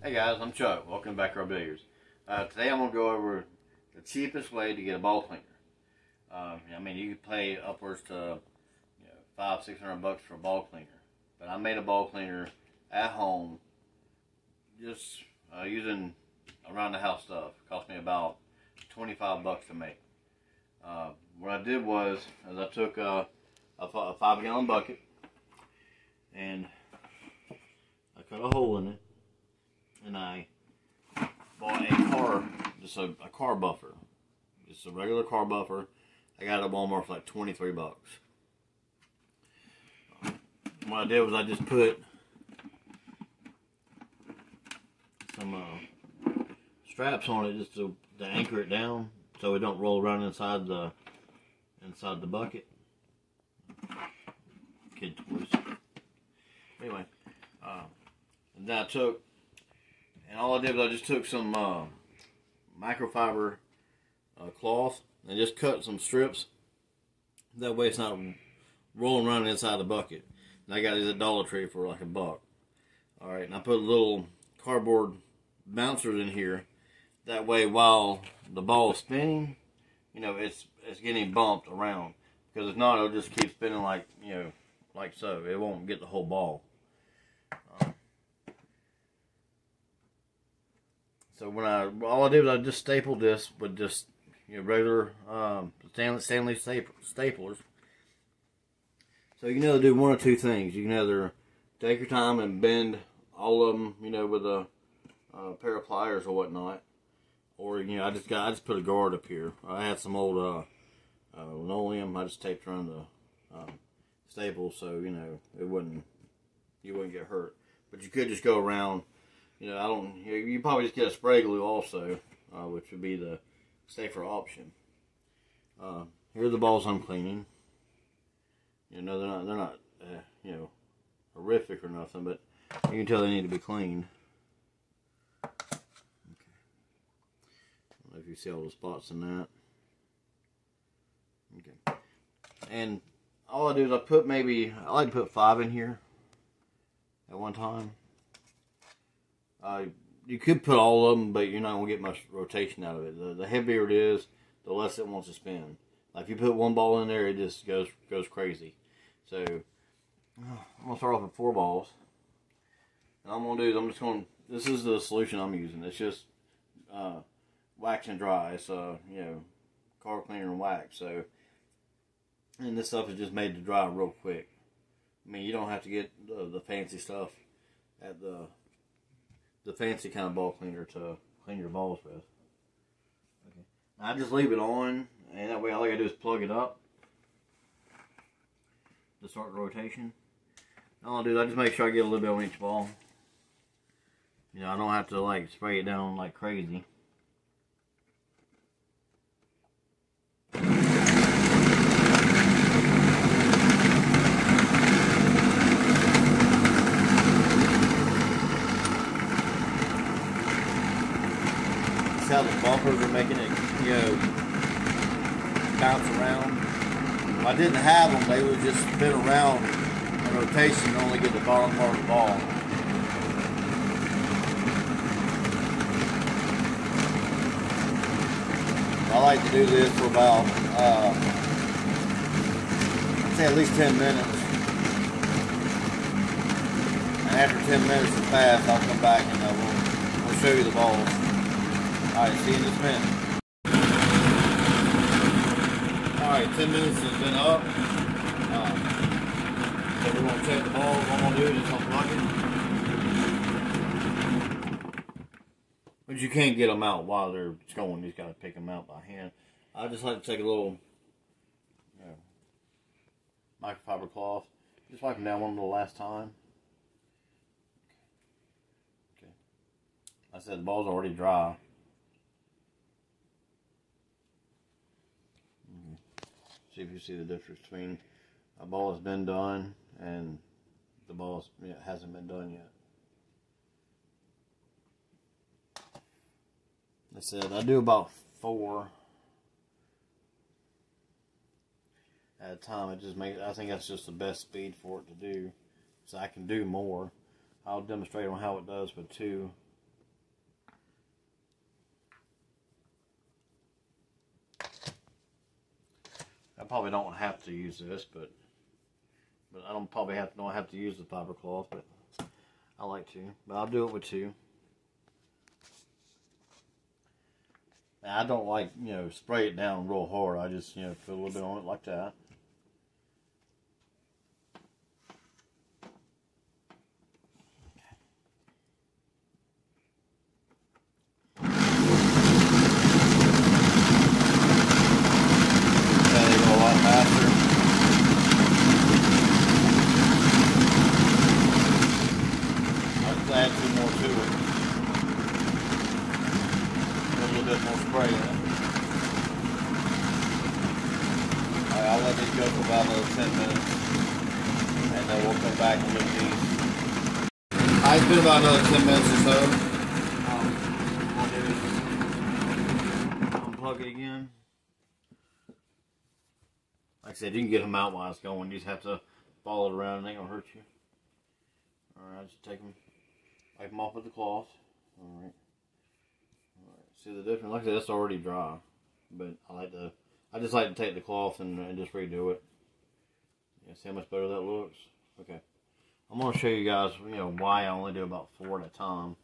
Hey guys, I'm Chuck. Welcome back to our billiards. Uh, today I'm going to go over the cheapest way to get a ball cleaner. Uh, I mean, you could pay upwards to you know, five, six hundred bucks for a ball cleaner. But I made a ball cleaner at home, just uh, using around the house stuff. It cost me about 25 bucks to make. Uh, what I did was, is I took a, a five gallon bucket and I cut a hole in it and I bought a car, just a, a car buffer. Just a regular car buffer. I got it at Walmart for like 23 bucks. What I did was I just put some uh, straps on it just to, to anchor it down so it don't roll around inside the inside the bucket. Kid toys. Anyway, uh, and then I took and all I did was I just took some uh, microfiber uh, cloth and just cut some strips. That way it's not rolling around inside the bucket. And I got these at Dollar Tree for like a buck. All right, and I put a little cardboard bouncers in here. That way, while the ball is spinning, you know, it's it's getting bumped around. Because if not, it'll just keep spinning like you know, like so. It won't get the whole ball. So when I all I did was I just stapled this with just you know regular um, Stanley Stanley staplers. So you can either do one or two things. You can either take your time and bend all of them, you know, with a, a pair of pliers or whatnot, or you know, I just got I just put a guard up here. I had some old uh, uh, linoleum. I just taped around the um, staples so you know it wouldn't you wouldn't get hurt. But you could just go around you know, I don't. You probably just get a spray glue also, uh, which would be the safer option. Uh, here are the balls I'm cleaning. You know, they're not they're not uh, you know horrific or nothing, but you can tell they need to be cleaned. Okay. I don't know if you see all the spots in that. Okay. And all I do is I put maybe I like to put five in here at one time. Uh, you could put all of them, but you're not going to get much rotation out of it. The, the heavier it is, the less it wants to spin. Like if you put one ball in there, it just goes goes crazy. So I'm going to start off with four balls. And I'm going to do is I'm just going to, this is the solution I'm using. It's just uh, wax and dry. It's, uh, you know, car cleaner and wax. So, and this stuff is just made to dry real quick. I mean, you don't have to get the, the fancy stuff at the the fancy kind of ball cleaner to clean your balls with. Okay. I just leave it on, and that way all I gotta do is plug it up to start the rotation. All I'll do is I just make sure I get a little bit on each ball. You know, I don't have to like spray it down like crazy. How the bumpers are making it, you know, bounce around. If I didn't have them, they would just spin around in rotation and only get the bottom part of the ball. I like to do this for about, uh, say at least 10 minutes. And after 10 minutes is passed, I'll come back and uh, we'll, we'll show you the balls. Alright, see you in a minute. Alright, 10 minutes has been up. Um, so we're going to check the balls. What I'm going to do is just unplug it. But you can't get them out while they're going. You just got to pick them out by hand. I just like to take a little you know, microfiber cloth. Just wipe them down one little last time. Okay. I said the ball's already dry. See if you see the difference between a ball has been done and the ball hasn't been done yet. I said I do about four at a time. It just makes I think that's just the best speed for it to do. So I can do more. I'll demonstrate on how it does with two probably don't have to use this, but but I don't probably have don't have to use the fiber cloth, but I like to. But I'll do it with two. I don't like you know spray it down real hard. I just you know put a little bit on it like that. Yeah, they go a lot faster. Just add more to it. A little bit more spray in it. I'll let these go for about another 10 minutes. And then we'll come back and look these. Alright, it's been about another 10 minutes or so. Um, I'll unplug it again. Like I said, you can get them out while it's going. You just have to follow it around. It ain't gonna hurt you. Alright, just take them, wipe them off with the cloth. Alright. Alright, see the difference? Like I said, it's already dry. But I like to, I just like to take the cloth and, and just redo it. Yeah, see how much better that looks? Okay. I'm gonna show you guys, you know, why I only do about four at a time.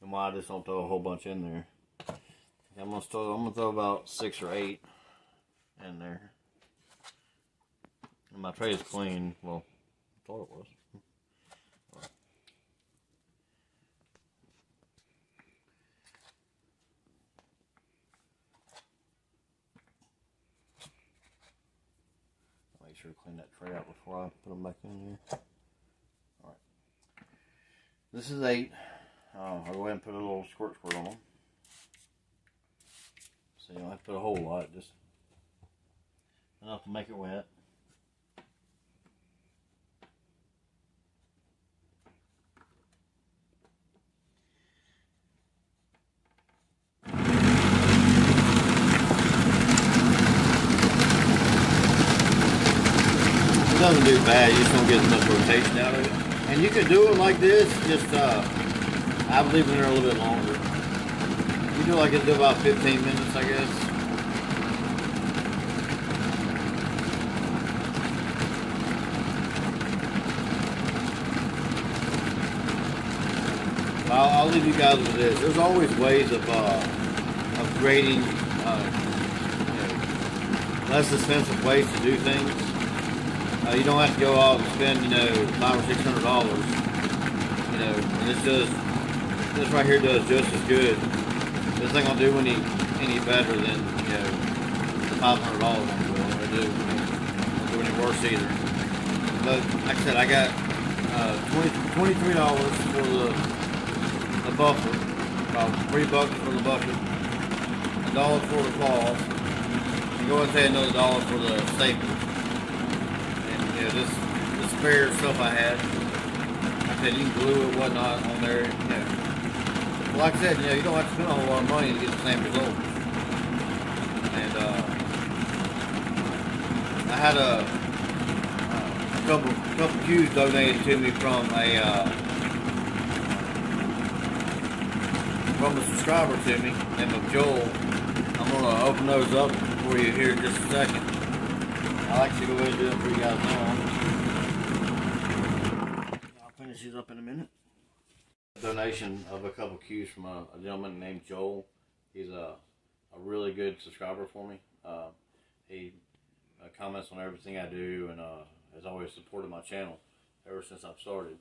And why I just don't throw a whole bunch in there. I'm gonna throw I'm gonna throw about six or eight in there. And my tray is clean. Well, I thought it was. Make sure to clean that tray out before I put them back in here. Alright. This is eight. Uh, I'll go ahead and put a little squirt squirt on them. So you don't have to put a whole lot, just enough to make it wet. Doesn't do bad, you just don't get much rotation out of it. And you can do it like this, just uh, I leave it there a little bit longer. You do like it do about 15 minutes, I guess. I'll, I'll leave you guys with this. There's always ways of uh, of creating uh, you know, less expensive ways to do things. Uh, you don't have to go out and spend you know five or six hundred dollars. You know, and this does this right here does just as good. This gonna do any any better than you know the five hundred dollars I'm going to do. Won't do any worse either. But like I said, I got uh, 20 $23 for the the buffer, about three bucks for the bucket, a dollar for the cloth, and go and pay another dollar for the staples. You know, this this spare stuff I had, I said you glue it, whatnot on there. You know. Like I said, you know, you don't have to spend a whole lot of money to get the same result. And uh, I had a, a couple couple cues donated to me from a. Uh, from a subscriber to me, named Joel. I'm gonna open those up for you here in just a second. I'll actually go ahead and do them for you guys now. I'll finish these up in a minute. Donation of a couple cues from a, a gentleman named Joel. He's a, a really good subscriber for me. Uh, he uh, comments on everything I do and uh, has always supported my channel ever since I've started.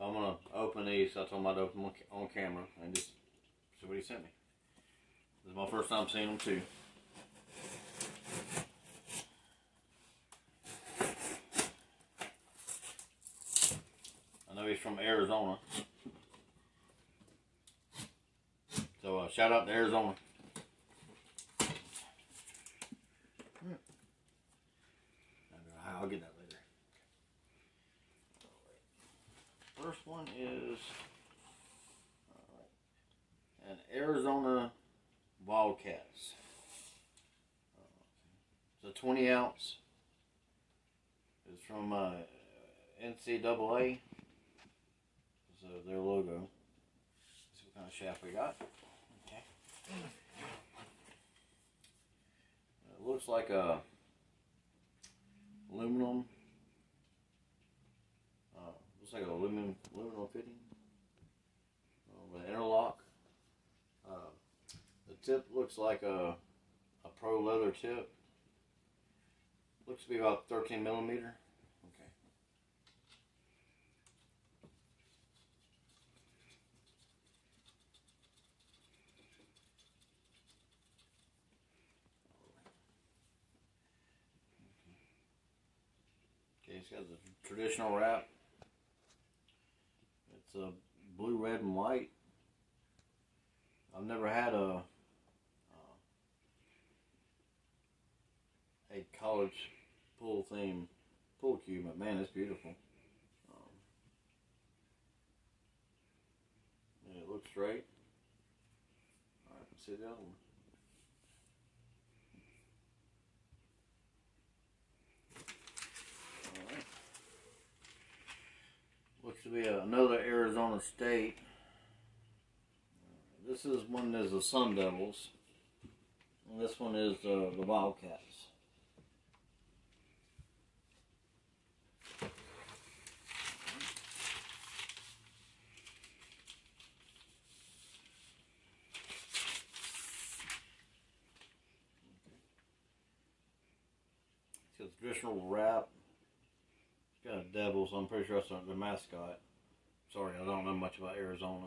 I'm gonna open these. I told him I'd open them on camera and just See what he sent me. This is my first time seeing them too. I he's from Arizona. So uh, shout out to Arizona. I'll get that later. First one is and Arizona Wildcats. It's a 20 ounce. It's from uh, NCAA. Their logo. Let's see what kind of shaft we got. Okay. It looks like a aluminum. Uh, looks like a aluminum aluminum fitting. Uh, with an interlock. Uh, the tip looks like a a pro leather tip. Looks to be about 13 millimeter. Okay. Okay, it's got the traditional wrap. It's a blue, red, and white. I've never had a uh, a college pool theme pool cue, but man, it's beautiful. Um, it looks straight. All right, let's see the other one. All right. Looks to be another Arizona State. This is one is the Sun Devils, and this one is uh, the Wildcats. It's traditional wrap. It's got a devil, so I'm pretty sure that's the mascot. Sorry, I don't know much about Arizona.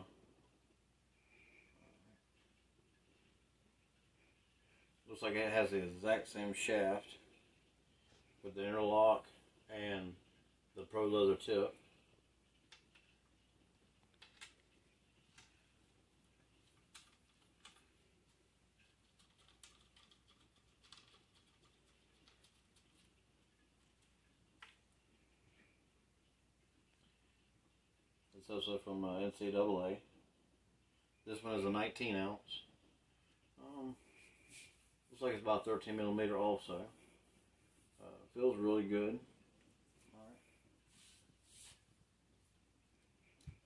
Looks like it has the exact same shaft with the interlock and the pro leather tip. It's also from uh, NCAA. This one is a 19 ounce. Um, looks like it's about 13 millimeter also. Uh, feels really good.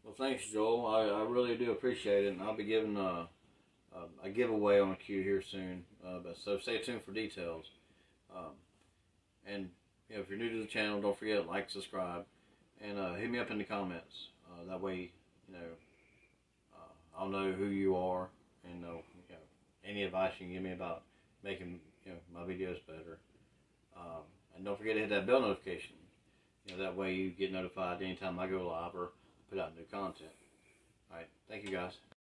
Well, thanks, Joel. I, I really do appreciate it, and I'll be giving a, a, a giveaway on a cue here soon. Uh, but so stay tuned for details. Um, and you know, if you're new to the channel, don't forget to like, subscribe, and uh, hit me up in the comments. Uh, that way, you know, uh, I'll know who you are, and know, you know any advice you can give me about making you know my videos better. Um, and don't forget to hit that bell notification. You know that way you get notified anytime I go live or put out new content. All right, thank you guys.